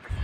traffic.